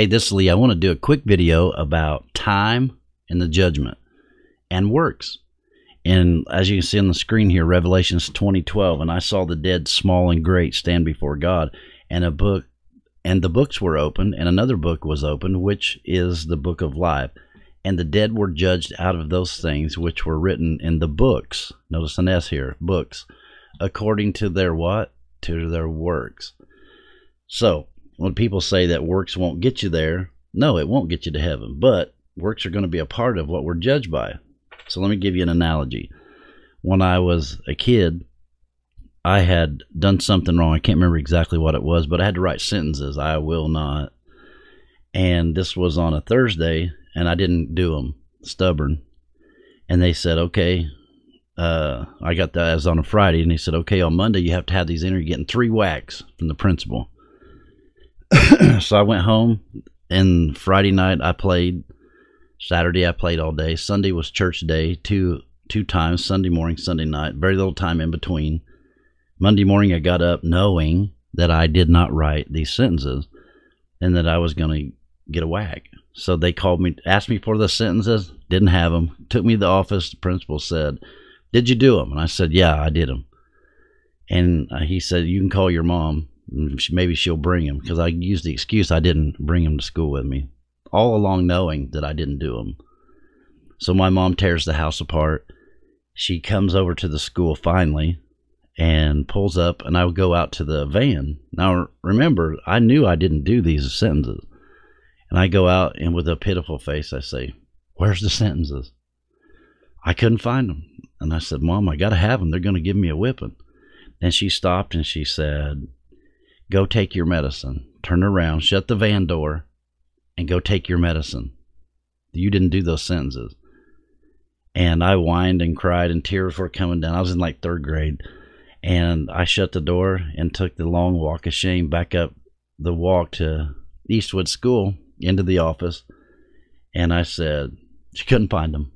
Hey, this is Lee. I want to do a quick video about time and the judgment and works. And as you can see on the screen here, Revelations 2012, and I saw the dead, small and great, stand before God, and a book, and the books were opened, and another book was opened, which is the book of life. And the dead were judged out of those things which were written in the books. Notice an S here, books, according to their what? To their works. So when people say that works won't get you there, no, it won't get you to heaven, but works are going to be a part of what we're judged by. So let me give you an analogy. When I was a kid, I had done something wrong. I can't remember exactly what it was, but I had to write sentences. I will not. And this was on a Thursday, and I didn't do them. Stubborn. And they said, okay. Uh, I got that as on a Friday, and he said, okay, on Monday you have to have these in. You're getting three whacks from the principal. so I went home, and Friday night I played. Saturday I played all day. Sunday was church day, two two times. Sunday morning, Sunday night. Very little time in between. Monday morning I got up knowing that I did not write these sentences, and that I was going to get a whack. So they called me, asked me for the sentences, didn't have them. Took me to the office. The principal said, "Did you do them?" And I said, "Yeah, I did them." And uh, he said, "You can call your mom." Mm, maybe she'll bring him because I used the excuse I didn't bring him to school with me, all along knowing that I didn't do them. So my mom tears the house apart. She comes over to the school finally and pulls up, and I would go out to the van. Now, remember, I knew I didn't do these sentences. And I go out, and with a pitiful face, I say, Where's the sentences? I couldn't find them. And I said, Mom, I got to have them. They're going to give me a whipping. And she stopped and she said, Go take your medicine. Turn around, shut the van door, and go take your medicine. You didn't do those sentences. And I whined and cried, and tears were coming down. I was in like third grade. And I shut the door and took the long walk of shame back up the walk to Eastwood School into the office. And I said, She couldn't find them.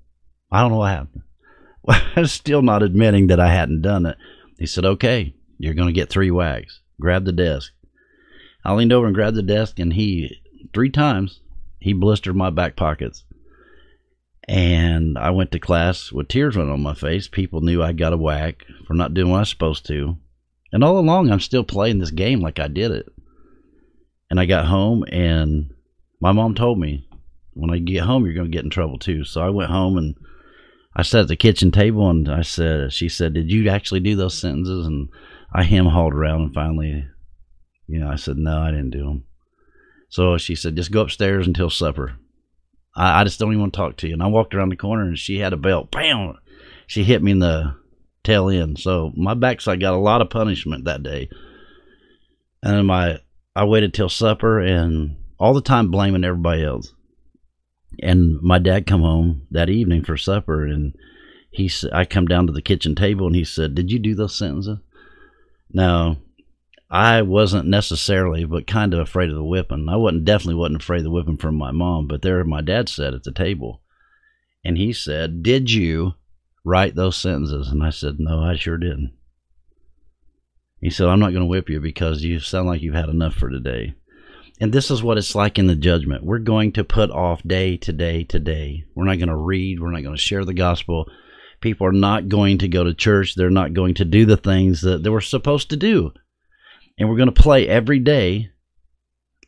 I don't know what happened. Well, I was still not admitting that I hadn't done it. He said, Okay, you're going to get three wags grabbed the desk. I leaned over and grabbed the desk, and he, three times, he blistered my back pockets. And I went to class with tears running on my face. People knew I got a whack for not doing what I was supposed to. And all along, I'm still playing this game like I did it. And I got home, and my mom told me, when I get home, you're going to get in trouble too. So I went home and I sat at the kitchen table, and I said, she said, Did you actually do those sentences? And I hem hauled around and finally, you know, I said, no, I didn't do them. So she said, just go upstairs until supper. I, I just don't even want to talk to you. And I walked around the corner and she had a belt. Bam! She hit me in the tail end. So my backside got a lot of punishment that day. And my, I waited till supper and all the time blaming everybody else. And my dad come home that evening for supper and he said, I come down to the kitchen table and he said, did you do those sentences? Now, I wasn't necessarily, but kind of afraid of the whipping. I wasn't definitely wasn't afraid of the whipping from my mom, but there my dad sat at the table, and he said, "Did you write those sentences?" And I said, "No, I sure didn't." He said, "I'm not going to whip you because you sound like you've had enough for today." And this is what it's like in the judgment. We're going to put off day to day to day. We're not going to read. We're not going to share the gospel. People are not going to go to church. They're not going to do the things that they were supposed to do. And we're going to play every day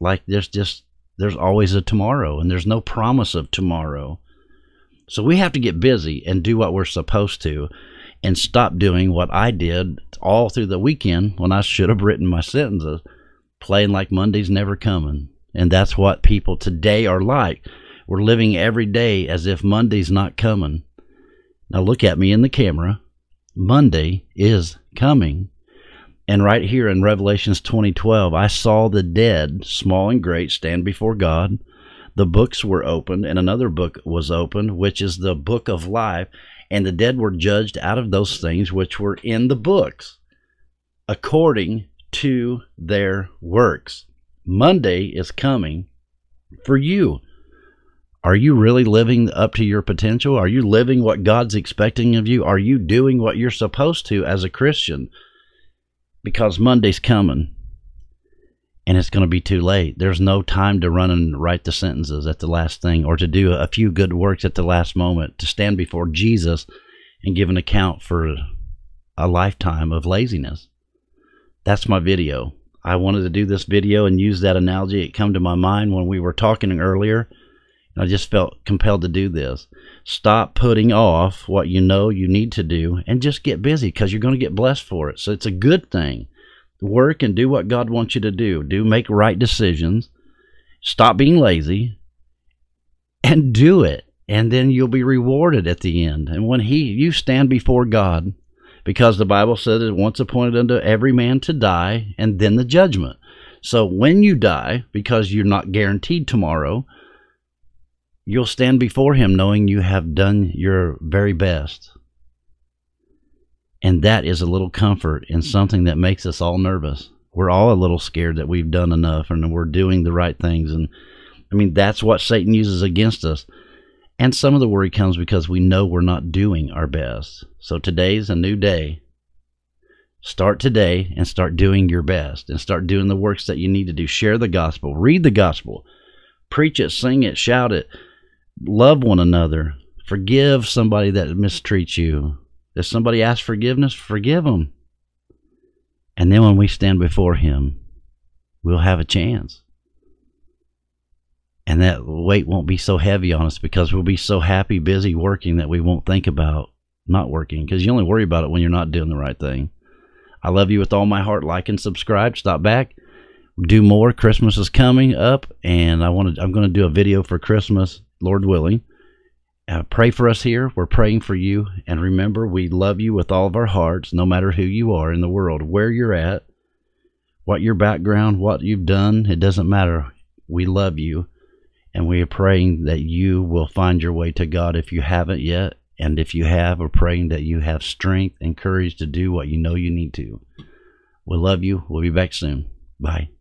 like there's just there's always a tomorrow and there's no promise of tomorrow. So we have to get busy and do what we're supposed to and stop doing what I did all through the weekend when I should have written my sentences, playing like Monday's never coming. And that's what people today are like. We're living every day as if Monday's not coming. Now look at me in the camera. Monday is coming. And right here in Revelations 20:12, I saw the dead, small and great, stand before God. The books were opened, and another book was opened, which is the book of life, and the dead were judged out of those things which were in the books, according to their works. Monday is coming for you. Are you really living up to your potential? Are you living what God's expecting of you? Are you doing what you're supposed to as a Christian? Because Monday's coming. and it's going to be too late. There's no time to run and write the sentences at the last thing or to do a few good works at the last moment, to stand before Jesus and give an account for a lifetime of laziness. That's my video. I wanted to do this video and use that analogy. It come to my mind when we were talking earlier. I just felt compelled to do this. Stop putting off what you know you need to do and just get busy because you're going to get blessed for it. So it's a good thing work and do what God wants you to do. Do make right decisions. Stop being lazy and do it. And then you'll be rewarded at the end. And when he you stand before God, because the Bible says it once appointed unto every man to die and then the judgment. So when you die, because you're not guaranteed tomorrow, you'll stand before him knowing you have done your very best. And that is a little comfort in something that makes us all nervous. We're all a little scared that we've done enough and we're doing the right things. And I mean, that's what Satan uses against us. And some of the worry comes because we know we're not doing our best. So today's a new day. Start today and start doing your best and start doing the works that you need to do. Share the gospel, read the gospel, preach it, sing it, shout it, love one another, forgive somebody that mistreats you, if somebody asks forgiveness, forgive them. And then when we stand before Him, we'll have a chance. And that weight won't be so heavy on us because we'll be so happy, busy working that we won't think about not working because you only worry about it when you're not doing the right thing. I love you with all my heart. Like and subscribe. Stop back. Do more. Christmas is coming up, and I want to. I'm going to do a video for Christmas, Lord willing. Uh, pray for us here. We're praying for you. And remember, we love you with all of our hearts, no matter who you are in the world, where you're at, what your background, what you've done. It doesn't matter. We love you. And we are praying that you will find your way to God if you haven't yet. And if you have, we're praying that you have strength and courage to do what you know you need to. We love you. We'll be back soon. Bye.